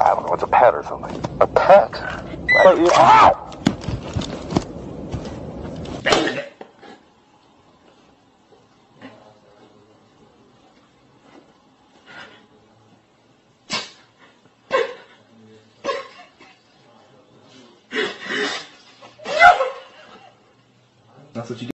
I don't know, it's a pet or something. A pet? But you, ow! That's what you